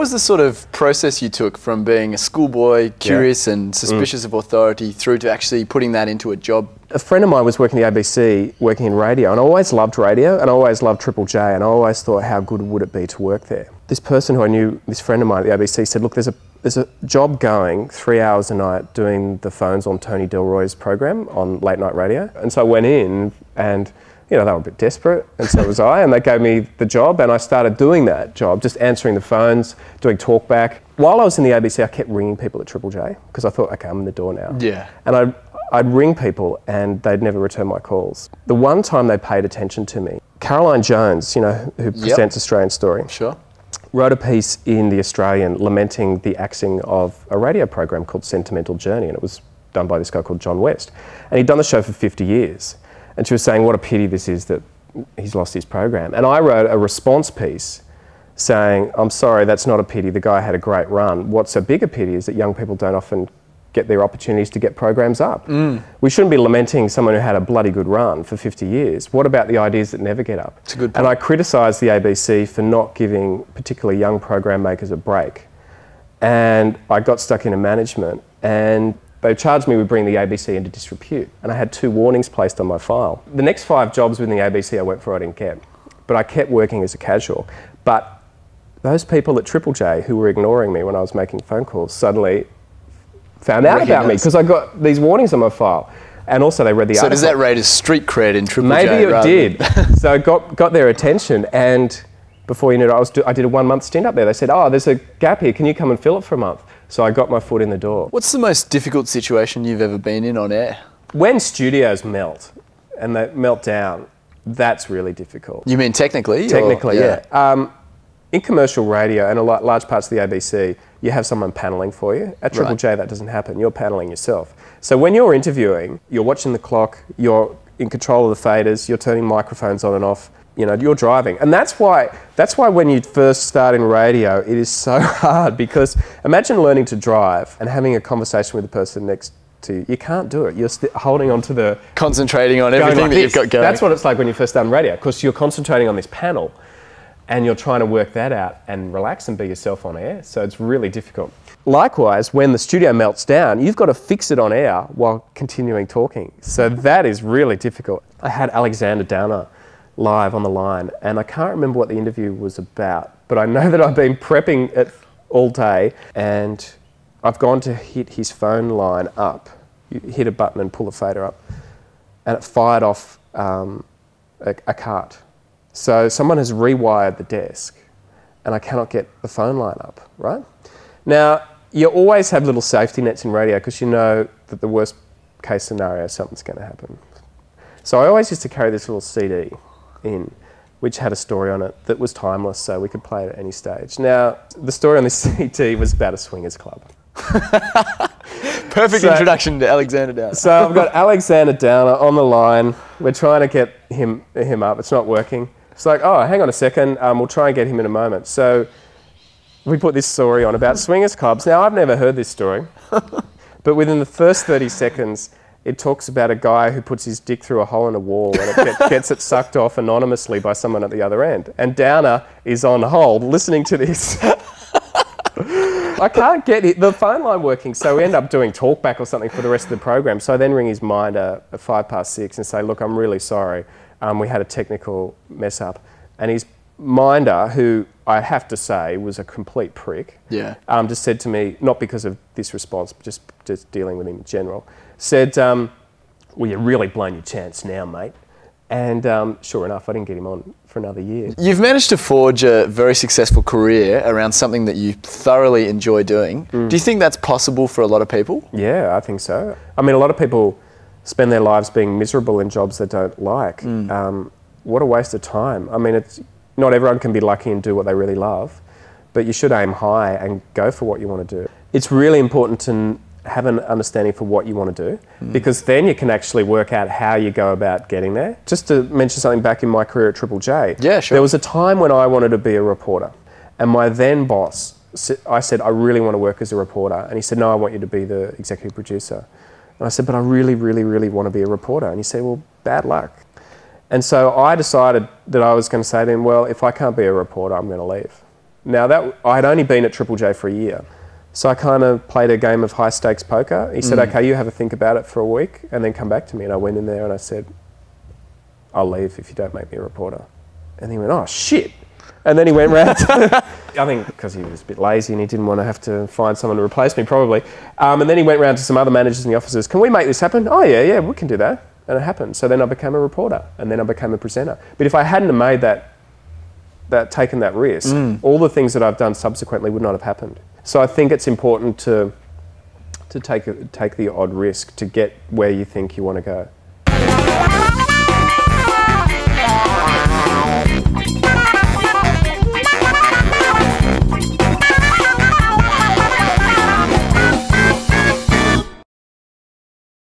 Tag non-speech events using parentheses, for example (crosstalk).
was the sort of process you took from being a schoolboy, curious yeah. and suspicious mm. of authority, through to actually putting that into a job? A friend of mine was working at the ABC, working in radio, and I always loved radio, and I always loved Triple J, and I always thought, how good would it be to work there? This person who I knew, this friend of mine at the ABC, said, look, there's a there's a job going three hours a night doing the phones on Tony Delroy's program on late night radio. And so I went in and you know, they were a bit desperate, and so was I, and they gave me the job, and I started doing that job, just answering the phones, doing talkback. While I was in the ABC, I kept ringing people at Triple J because I thought, okay, I'm in the door now. Yeah. And I'd, I'd ring people, and they'd never return my calls. The one time they paid attention to me, Caroline Jones, you know, who presents yep. Australian Story. Sure wrote a piece in The Australian lamenting the axing of a radio program called Sentimental Journey, and it was done by this guy called John West. And he'd done the show for 50 years. And she was saying, what a pity this is that he's lost his program. And I wrote a response piece saying, I'm sorry, that's not a pity. The guy had a great run. What's a bigger pity is that young people don't often get their opportunities to get programs up. Mm. We shouldn't be lamenting someone who had a bloody good run for 50 years. What about the ideas that never get up? It's a good point. And I criticised the ABC for not giving particularly young program makers a break. And I got stuck into management and they charged me with bringing the ABC into disrepute. And I had two warnings placed on my file. The next five jobs within the ABC I went for, I didn't get. But I kept working as a casual. But those people at Triple J who were ignoring me when I was making phone calls suddenly found out about me because I got these warnings on my file. And also they read the so article. does that rate as street cred in Triple Maybe J? Maybe it did. so it got, got their attention and before you knew it, I, was do, I did a one month stint up there. They said, oh, there's a gap here. Can you come and fill it for a month? So I got my foot in the door. What's the most difficult situation you've ever been in on air? When studios melt and they melt down, that's really difficult. You mean technically? Technically, or, yeah. yeah. Um, in commercial radio and a large parts of the ABC, you have someone paneling for you. At Triple right. J, that doesn't happen. You're paneling yourself. So when you're interviewing, you're watching the clock, you're in control of the faders, you're turning microphones on and off. You know, you're driving, and that's why. That's why when you first start in radio, it is so (laughs) hard because imagine learning to drive and having a conversation with the person next to you. You can't do it. You're holding on to the concentrating on everything like that you've got going. That's what it's like when you first start in radio, because you're concentrating on this panel and you're trying to work that out and relax and be yourself on air. So it's really difficult. Likewise, when the studio melts down, you've got to fix it on air while continuing talking. So that is really difficult. I had Alexander Downer live on the line, and I can't remember what the interview was about, but I know (laughs) that I've been prepping it all day, and I've gone to hit his phone line up. You hit a button and pull the fader up, and it fired off um, a, a cart so someone has rewired the desk and I cannot get the phone line up, right? Now, you always have little safety nets in radio because you know that the worst case scenario, something's going to happen. So I always used to carry this little CD in, which had a story on it that was timeless, so we could play it at any stage. Now, the story on this (laughs) CD was about a swingers club. (laughs) Perfect so, introduction to Alexander Downer. so I've got Alexander Downer on the line. We're trying to get him him up. It's not working. It's like, oh, hang on a second, um, we'll try and get him in a moment. So we put this story on about swingers clubs. Now, I've never heard this story, (laughs) but within the first 30 seconds, it talks about a guy who puts his dick through a hole in a wall and it get, (laughs) gets it sucked off anonymously by someone at the other end. And Downer is on hold listening to this. (laughs) I can't get it, the phone line working, so we end up doing talkback or something for the rest of the program. So I then ring his minder at five past six and say, look, I'm really sorry um, we had a technical mess up. And his minder, who I have to say was a complete prick, yeah. um, just said to me, not because of this response, but just, just dealing with him in general, said, um, well, you're really blown your chance now, mate. And um, sure enough, I didn't get him on for another year. You've managed to forge a very successful career around something that you thoroughly enjoy doing. Mm. Do you think that's possible for a lot of people? Yeah, I think so. I mean, a lot of people spend their lives being miserable in jobs they don't like. Mm. Um, what a waste of time. I mean, it's, not everyone can be lucky and do what they really love, but you should aim high and go for what you want to do. It's really important to have an understanding for what you want to do mm. because then you can actually work out how you go about getting there. Just to mention something back in my career at Triple J, yeah, sure. there was a time when I wanted to be a reporter, and my then boss, I said, I really want to work as a reporter, and he said, No, I want you to be the executive producer. And I said, but I really, really, really want to be a reporter. And he said, well, bad luck. And so I decided that I was going to say to him, well, if I can't be a reporter, I'm going to leave. Now that I had only been at Triple J for a year, so I kind of played a game of high stakes poker. He said, "Okay, you have a think about it for a week, and then come back to me." And I went in there and I said, "I'll leave if you don't make me a reporter." And he went, "Oh shit!" And then he went round. to- (laughs) I think because he was a bit lazy and he didn't want to have to find someone to replace me, probably. Um, and then he went round to some other managers in the offices. Can we make this happen? Oh yeah, yeah, we can do that. And it happened. So then I became a reporter, and then I became a presenter. But if I hadn't made that, that taken that risk, mm. all the things that I've done subsequently would not have happened. So I think it's important to to take take the odd risk to get where you think you want to go.